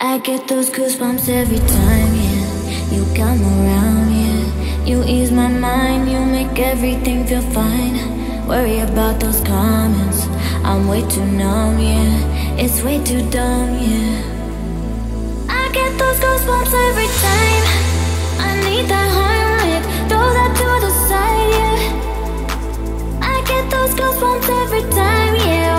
I get those goosebumps every time, yeah. You come around, yeah. You ease my mind, you make everything feel fine. Worry about those comments I'm way too numb, yeah. It's way too dumb, yeah. I get those goosebumps every time. I need that heartbreak, Throw that to the side, yeah. I get those goosebumps every time, yeah.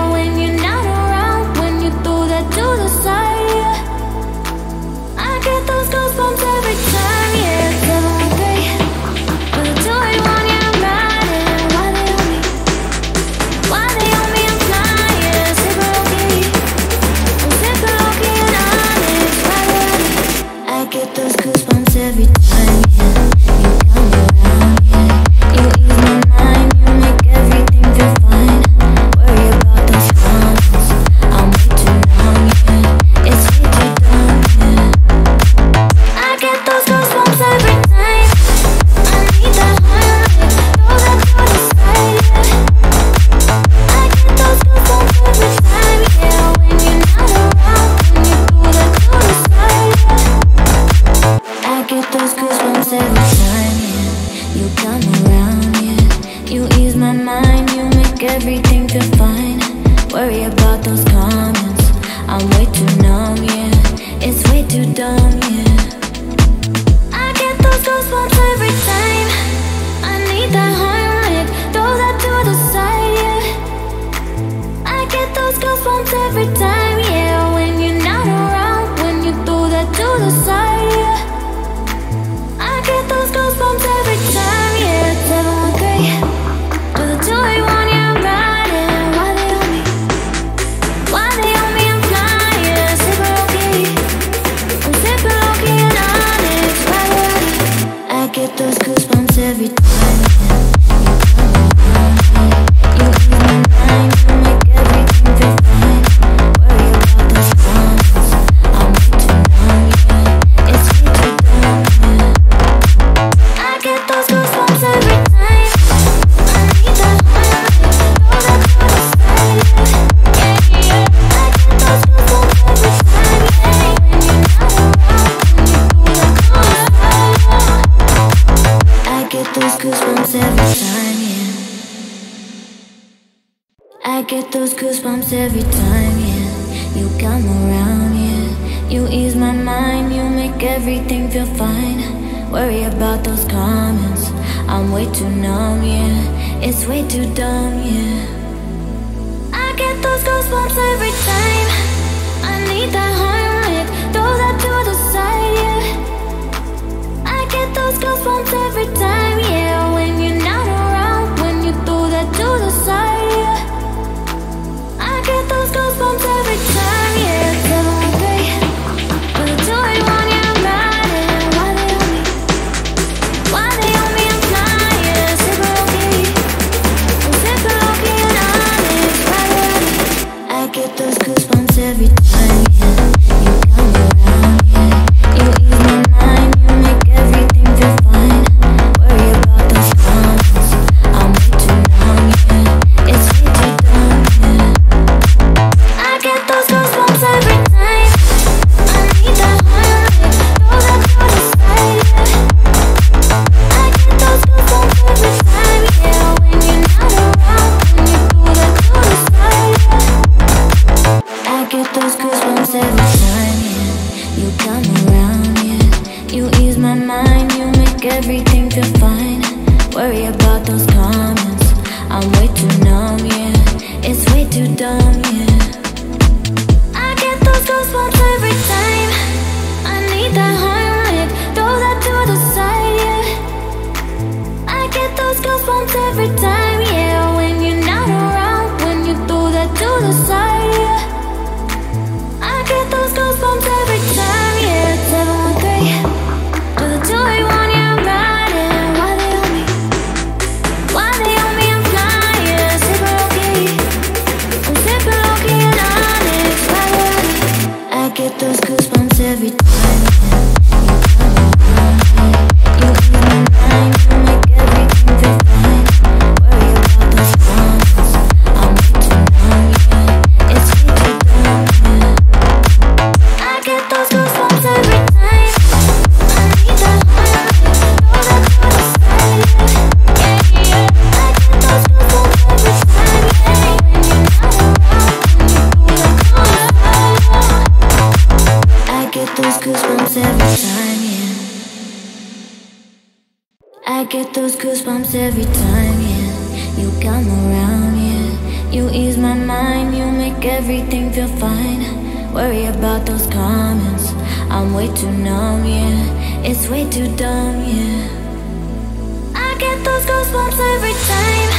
everything to find. Worry about those comments. I'm way too numb, yeah. It's way too dumb I get those goosebumps every time, yeah. You come around, yeah. You ease my mind, you make everything feel fine. Worry about those comments, I'm way too numb, yeah. It's way too dumb, yeah. I get those goosebumps every time. I need that harmonic, throw that to the side, yeah. I get those goosebumps every time, yeah. everything to find. Worry about those comments. I'm way too numb, yeah. It's way too dumb, yeah. I get those goosebumps every time. I get those goosebumps every time, yeah. You come around, yeah. You ease my mind, you make everything feel fine. Worry about those comments, I'm way too numb, yeah. It's way too dumb, yeah. I get those goosebumps every time.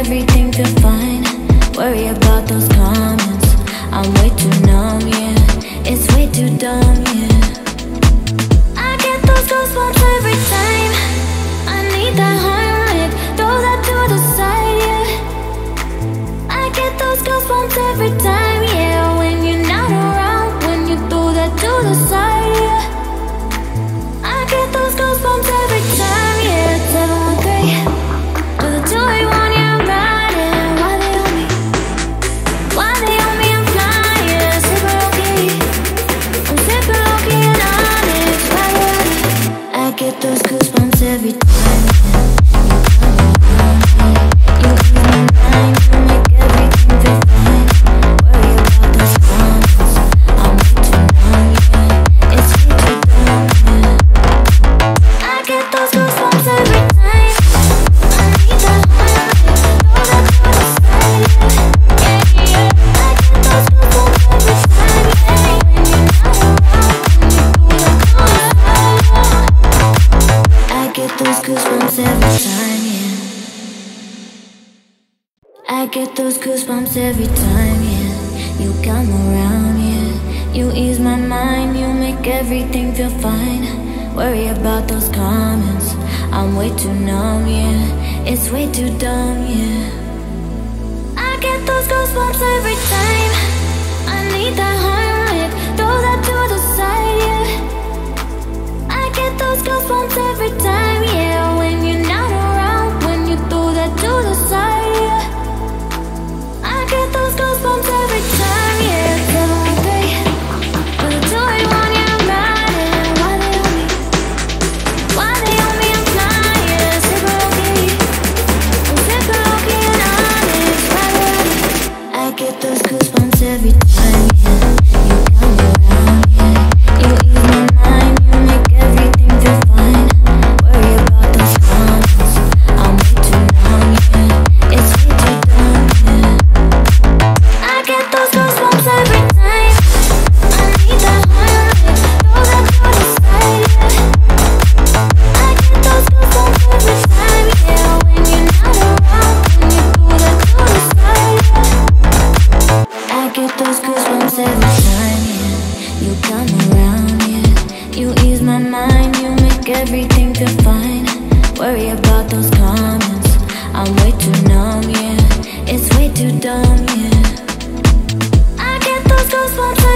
everything to find. Worry about those comments. I'm way too numb, yeah. It's way too dumb, yeah. I get those goosebumps every time. I need that heartbreak. Throw that to the side, yeah. I get those goosebumps every time. get those goosebumps every time, yeah. You come around, yeah. You ease my mind, you make everything feel fine. Worry about those comments I'm way too numb, yeah. It's way too dumb, yeah. I get those goosebumps every time. I need that heart Throw that to the side, yeah. I get those goosebumps every time, yeah. When you everything to find. Worry about those comments. I'm way too numb, yeah. It's way too dumb, yeah. I get those goosebumps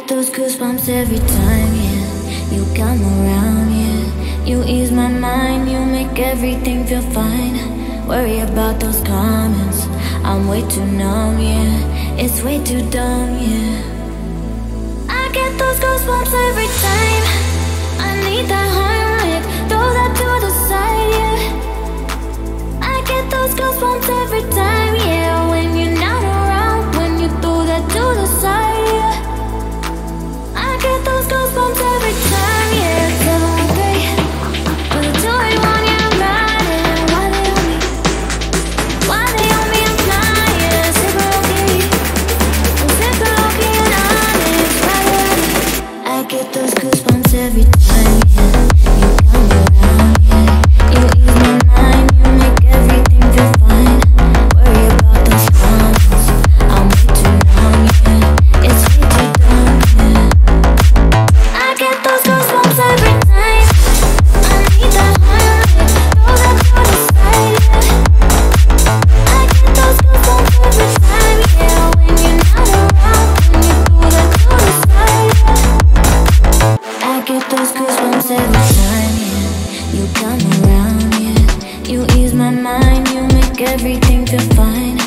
get those goosebumps every time, yeah. You come around, yeah. You ease my mind, you make everything feel fine. Worry about those comments I'm way too numb, yeah. It's way too dumb, yeah. I get those goosebumps every time. I need that heartbreak, Throw that to the side, yeah. I get those goosebumps every time, yeah. lose my mind You make everything to fine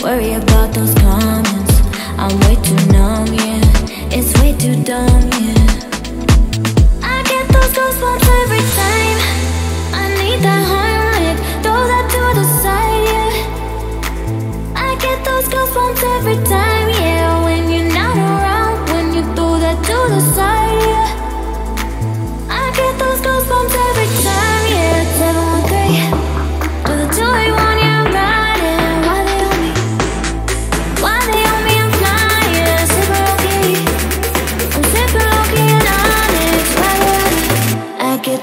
Worry about those comments I'm way too numb, yeah. It's way too dumb, yeah. I get those ghost bumps every time. I need that heartbreak. Throw that to the side, yeah. I get those ghost bumps every time.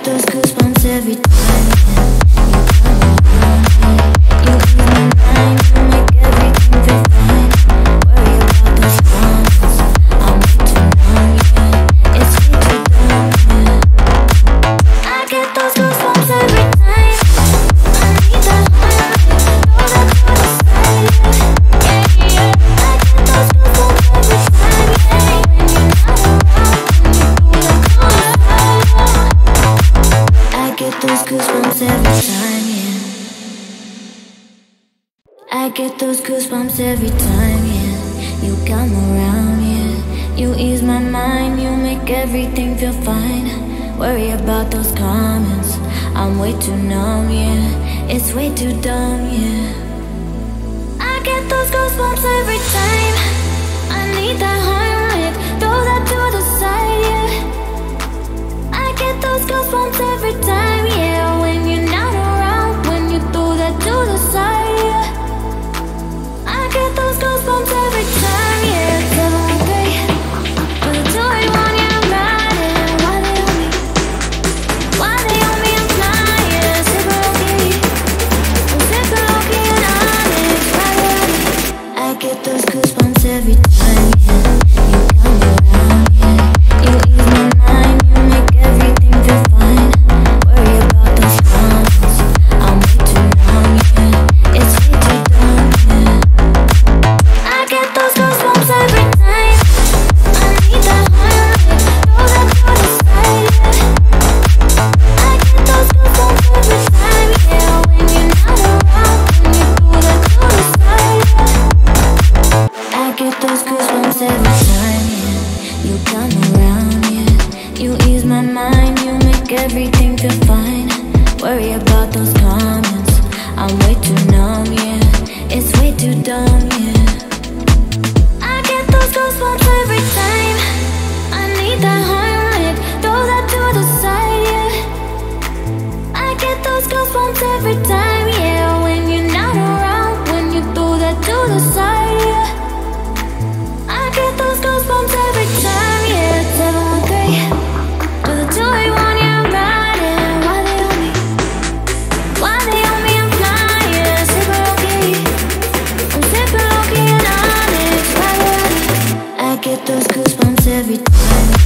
those good was goosebumps every time, yeah. You come around, yeah. You ease my mind, you make everything feel fine. Worry about those comments I'm way too numb, yeah. It's way too dumb, yeah. I get those goosebumps every time. I need that high wick Throw that to the side, yeah. I get those goosebumps every time. I'm around, you. You ease my mind, you make everything feel fine. Worry about those comments, I'm way too numb, yeah. It's way too dumb, yeah. every time.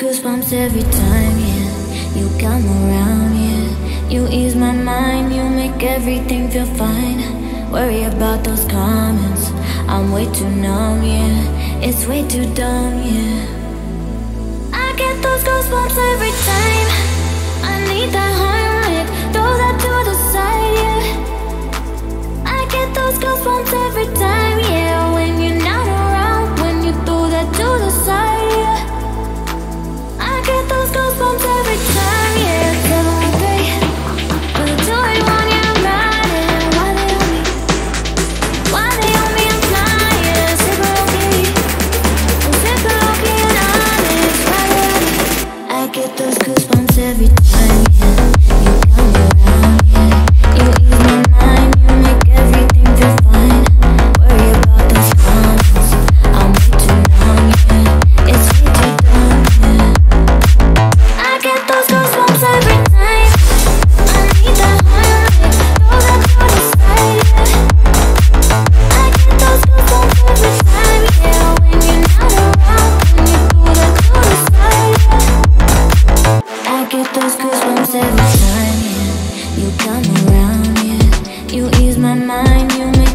goosebumps every time, yeah. You come around, yeah. You ease my mind, you make everything feel fine. Worry about those comments I'm way too numb, yeah. It's way too dumb, yeah. I get those goosebumps every time. I need that heart Throw that to the side, yeah. I get those goosebumps every time, yeah.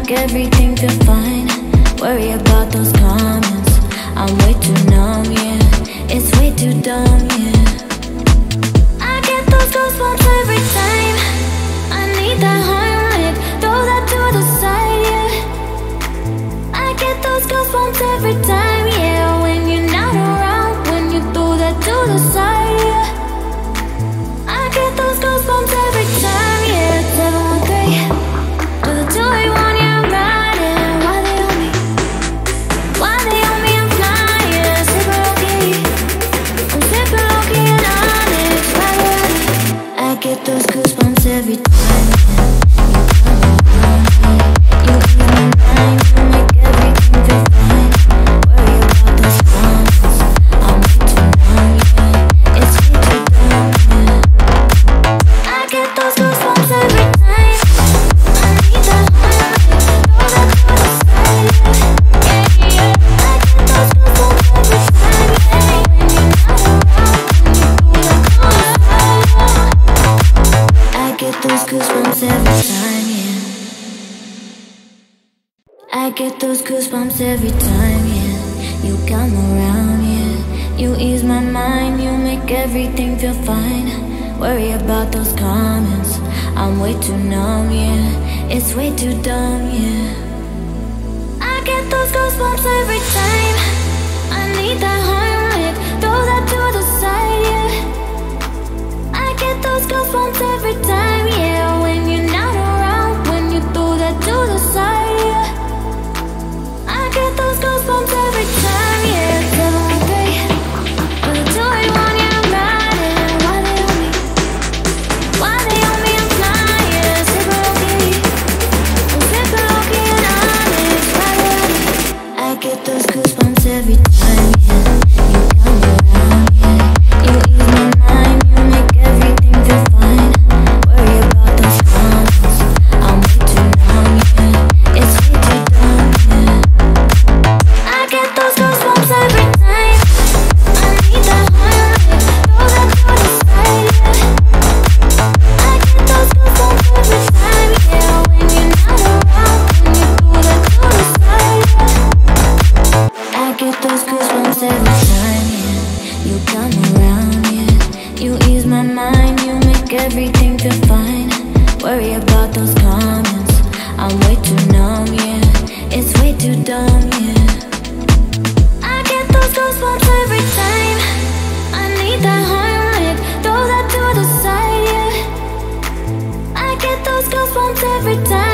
like everything to find Worry about those comments. I'm way too numb, yeah. It's way too dumb, yeah. I get those goosebumps every time. goosebumps every time, yeah. You come around, yeah. You ease my mind, you make everything feel fine. Worry about those comments I'm way too numb, yeah. It's way too dumb, yeah. I get those goosebumps every time. I need that Took everything to find Worry about those comments. I'm way too numb, yeah. It's way too dumb, yeah. I get those goosebumps every time. I need that heartbreak. Throw that to the side, yeah. I get those goosebumps every time.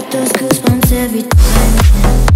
get those goosebumps every time.